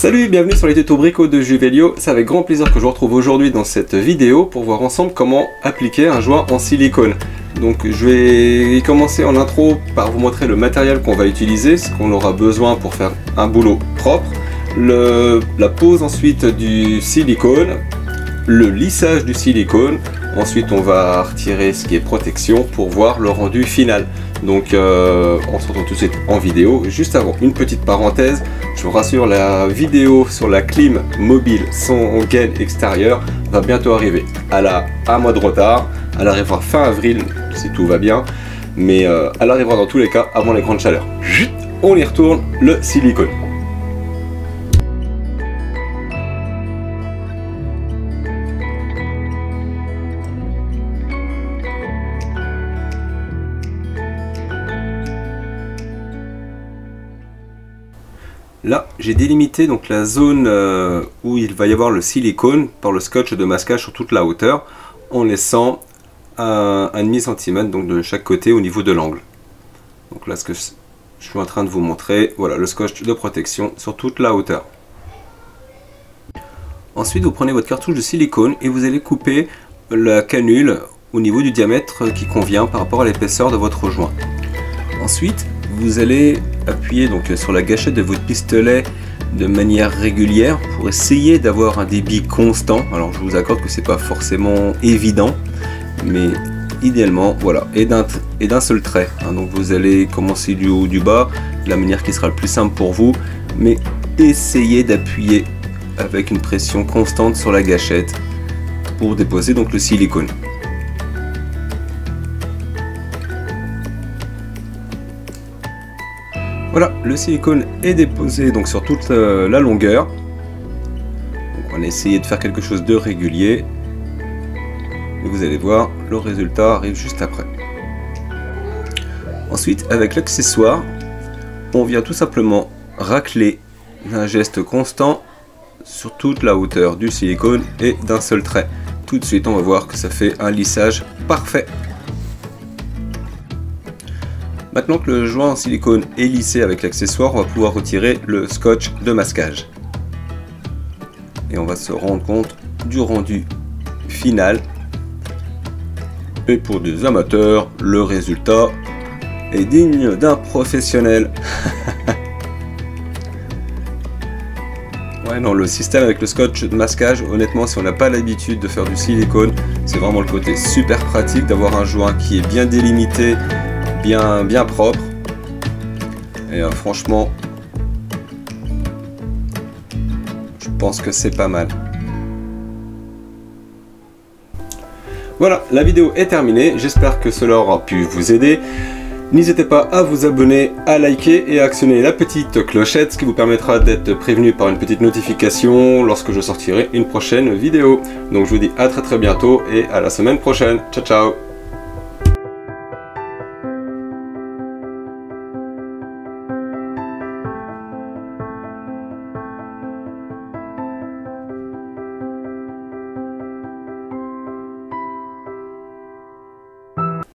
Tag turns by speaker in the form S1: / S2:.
S1: Salut, bienvenue sur les tutos bricots de Juvelio. C'est avec grand plaisir que je vous retrouve aujourd'hui dans cette vidéo pour voir ensemble comment appliquer un joint en silicone. Donc je vais commencer en intro par vous montrer le matériel qu'on va utiliser, ce qu'on aura besoin pour faire un boulot propre, la pose ensuite du silicone, le lissage du silicone, ensuite on va retirer ce qui est protection pour voir le rendu final. Donc euh, on se retrouve tout de suite en vidéo. Juste avant, une petite parenthèse, je vous rassure, la vidéo sur la clim mobile son gain extérieur va bientôt arriver. Elle a un mois de retard, elle arrivera fin avril si tout va bien, mais euh, elle arrivera dans tous les cas avant les grandes chaleurs. On y retourne, le silicone. Là, j'ai délimité donc la zone euh, où il va y avoir le silicone par le scotch de masquage sur toute la hauteur en laissant un, demi centimètre de chaque côté au niveau de l'angle. Donc là, ce que je suis en train de vous montrer, voilà le scotch de protection sur toute la hauteur. Ensuite, vous prenez votre cartouche de silicone et vous allez couper la canule au niveau du diamètre qui convient par rapport à l'épaisseur de votre joint. Ensuite, vous allez appuyer donc sur la gâchette de votre pistolet de manière régulière pour essayer d'avoir un débit constant. Alors je vous accorde que c'est pas forcément évident, mais idéalement voilà et d'un seul trait. Hein. donc vous allez commencer du haut ou du bas, de la manière qui sera le plus simple pour vous, mais essayez d'appuyer avec une pression constante sur la gâchette pour déposer donc le silicone. Voilà, le silicone est déposé donc sur toute euh, la longueur. on va essayer de faire quelque chose de régulier. Et vous allez voir, le résultat arrive juste après. Ensuite, avec l'accessoire, on vient tout simplement racler d'un geste constant sur toute la hauteur du silicone et d'un seul trait. Tout de suite, on va voir que ça fait un lissage parfait. Maintenant que le joint en silicone est lissé avec l'accessoire, on va pouvoir retirer le scotch de masquage. Et on va se rendre compte du rendu final. Et pour des amateurs, le résultat est digne d'un professionnel. ouais non, le système avec le scotch de masquage, honnêtement, si on n'a pas l'habitude de faire du silicone, c'est vraiment le côté super pratique d'avoir un joint qui est bien délimité, bien, bien propre. Et euh, franchement, je pense que c'est pas mal. Voilà, la vidéo est terminée. J'espère que cela aura pu vous aider. N'hésitez pas à vous abonner, à liker et à actionner la petite clochette, ce qui vous permettra d'être prévenu par une petite notification lorsque je sortirai une prochaine vidéo. Donc je vous dis à très très bientôt et à la semaine prochaine. Ciao ciao